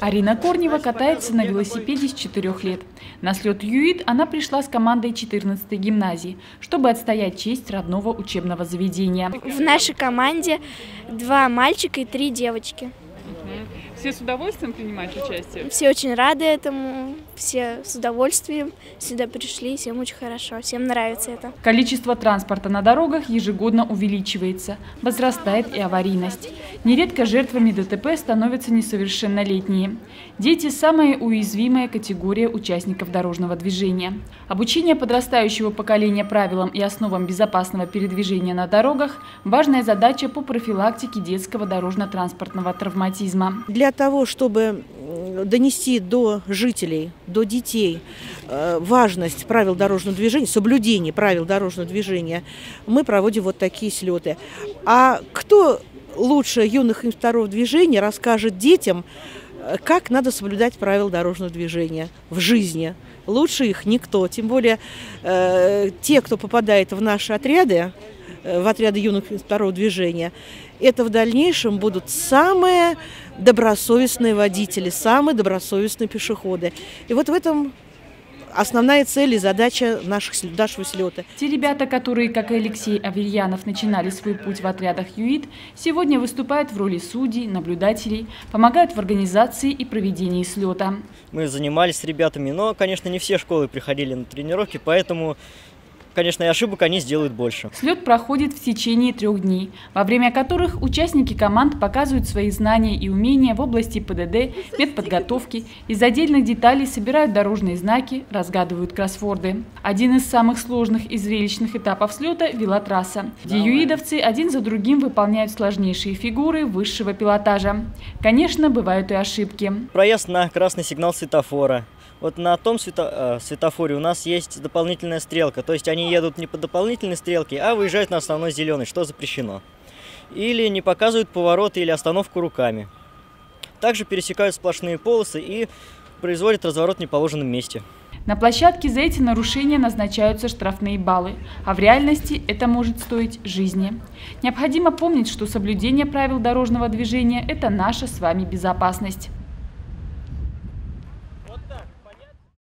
Арина Корнева катается на велосипеде с 4 лет. На слет ЮИД она пришла с командой 14-й гимназии, чтобы отстоять честь родного учебного заведения. В нашей команде два мальчика и три девочки. Все с удовольствием принимают участие? Все очень рады этому, все с удовольствием сюда пришли, всем очень хорошо, всем нравится это. Количество транспорта на дорогах ежегодно увеличивается, возрастает и аварийность. Нередко жертвами ДТП становятся несовершеннолетние. Дети – самая уязвимая категория участников дорожного движения. Обучение подрастающего поколения правилам и основам безопасного передвижения на дорогах – важная задача по профилактике детского дорожно-транспортного травматизма. Для для того, чтобы донести до жителей, до детей э, важность правил дорожного движения, соблюдение правил дорожного движения, мы проводим вот такие слеты. А кто лучше юных инструкторов движения расскажет детям, э, как надо соблюдать правила дорожного движения в жизни? Лучше их никто. Тем более э, те, кто попадает в наши отряды, в отряды юных второго движения, это в дальнейшем будут самые добросовестные водители, самые добросовестные пешеходы. И вот в этом основная цель и задача наших, нашего слета. Те ребята, которые, как и Алексей Аверьянов, начинали свой путь в отрядах ЮИД, сегодня выступают в роли судей, наблюдателей, помогают в организации и проведении слета. Мы занимались с ребятами, но, конечно, не все школы приходили на тренировки, поэтому конечно, и ошибок они сделают больше. Слет проходит в течение трех дней, во время которых участники команд показывают свои знания и умения в области ПДД, медподготовки, из отдельных деталей собирают дорожные знаки, разгадывают кроссворды. Один из самых сложных и зрелищных этапов слета – велотрасса, где юидовцы один за другим выполняют сложнейшие фигуры высшего пилотажа. Конечно, бывают и ошибки. Проезд на красный сигнал светофора, вот на том свето, э, светофоре у нас есть дополнительная стрелка. То есть они едут не по дополнительной стрелке, а выезжают на основной зеленый, что запрещено. Или не показывают повороты или остановку руками. Также пересекают сплошные полосы и производят разворот в неположенном месте. На площадке за эти нарушения назначаются штрафные баллы, а в реальности это может стоить жизни. Необходимо помнить, что соблюдение правил дорожного движения – это наша с вами безопасность.